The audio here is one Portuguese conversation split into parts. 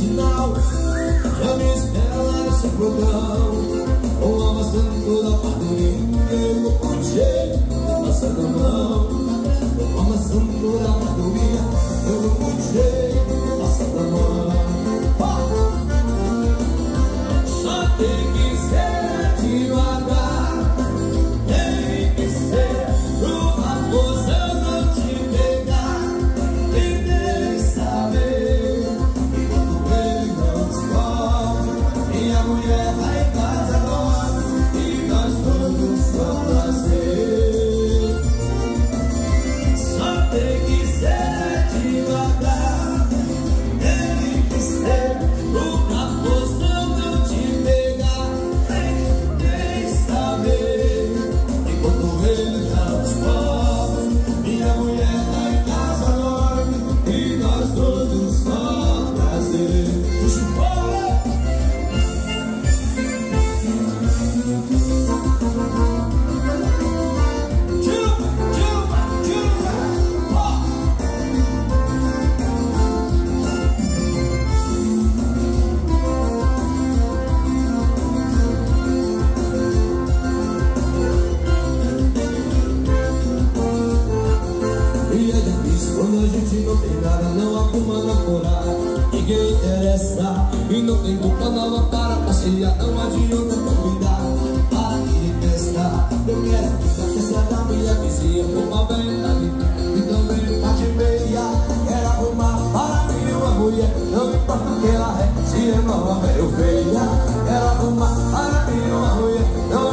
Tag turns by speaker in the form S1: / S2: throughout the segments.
S1: sinal. Já me espera no seu programa. Ou amassando toda a parte do Eu vou curtir Passando a mão. dos olhos. decorar Ninguém interessa. E não tem culpa nova é para passear Não adianta convidar Para que festa Eu quero que a festa da minha vizinha Uma verdade tá E também parte meia Quero arrumar para mim uma mulher. Não importa o ela é Se é nova, velho, feia Quero arrumar para mim uma mulher. Não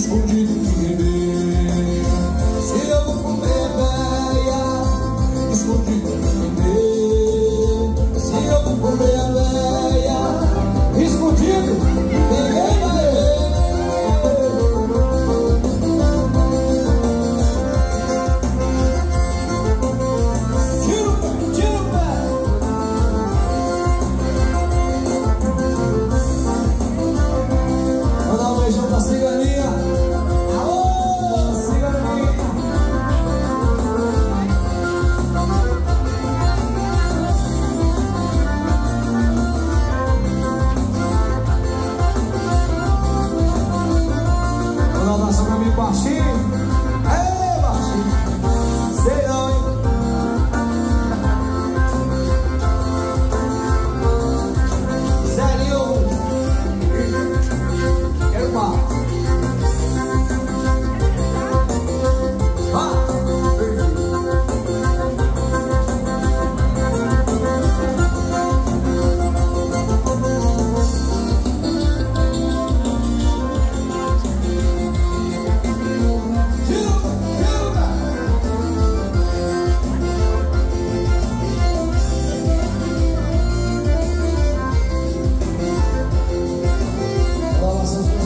S1: escondido que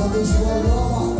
S1: Salvation Roma.